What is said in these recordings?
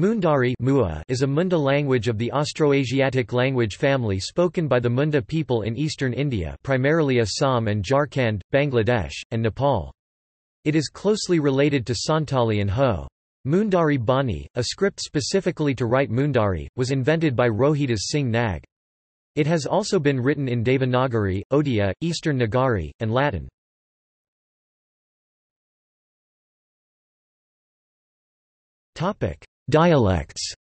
Mundari is a Munda language of the Austroasiatic language family spoken by the Munda people in eastern India primarily Assam and Jharkhand, Bangladesh, and Nepal. It is closely related to Santali and Ho. Mundari Bani, a script specifically to write Mundari, was invented by Rohidas Singh Nag. It has also been written in Devanagari, Odia, Eastern Nagari, and Latin. Dialects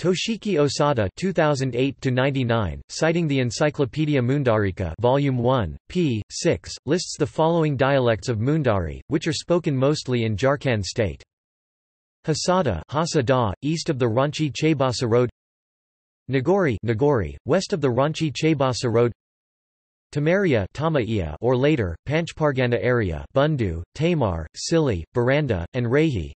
Toshiki Osada 2008-99, citing the Encyclopaedia Mundarika Volume 1, p. 6, lists the following dialects of Mundari, which are spoken mostly in Jharkhand state. Hasada Hasada, east of the Ranchi Chaibasa Road Nagori Nagori, west of the Ranchi Chaibasa Road Tamaria or later, Panchpargana area Bundu, Tamar, Sili, Baranda, and Rehi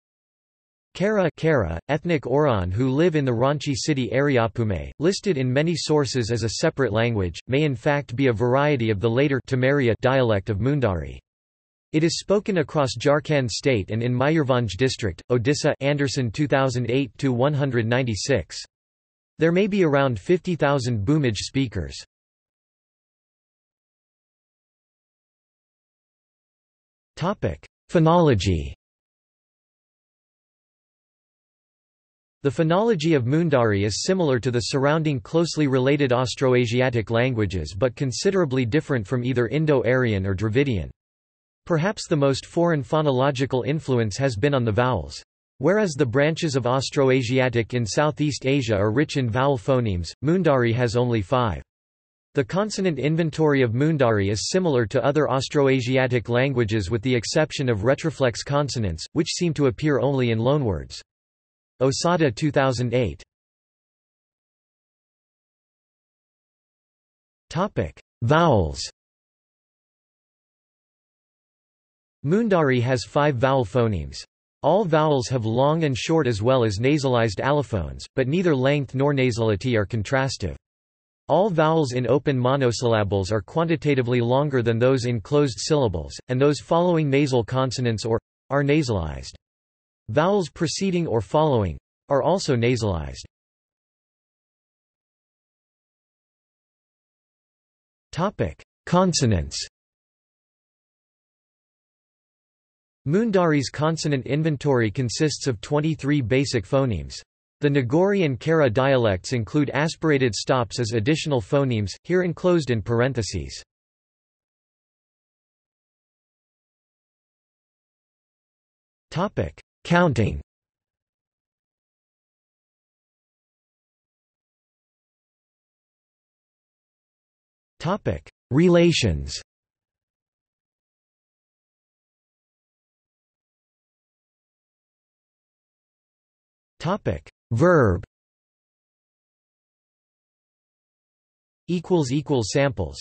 Kara Kara, ethnic Oraon who live in the Ranchi city Ariyapume, listed in many sources as a separate language, may in fact be a variety of the later Tamaria dialect of Mundari. It is spoken across Jharkhand state and in Mayurbhanj district, Odisha Anderson 2008-196. There may be around 50,000 Bhumij speakers. Phonology The phonology of Mundari is similar to the surrounding closely related Austroasiatic languages but considerably different from either Indo-Aryan or Dravidian. Perhaps the most foreign phonological influence has been on the vowels. Whereas the branches of Austroasiatic in Southeast Asia are rich in vowel phonemes, Mundari has only five. The consonant inventory of Mundari is similar to other Austroasiatic languages with the exception of retroflex consonants, which seem to appear only in loanwords. Osada 2008. Topic: Vowels. Mundari has five vowel phonemes. All vowels have long and short as well as nasalized allophones, but neither length nor nasality are contrastive. All vowels in open monosyllables are quantitatively longer than those in closed syllables, and those following nasal consonants or are nasalized. Vowels preceding or following are also nasalized. Topic: Consonants. Mundari's consonant inventory consists of 23 basic phonemes. The Nagori and Kara dialects include aspirated stops as additional phonemes, here enclosed in parentheses. Counting Relations Topic Verb. Equals equals samples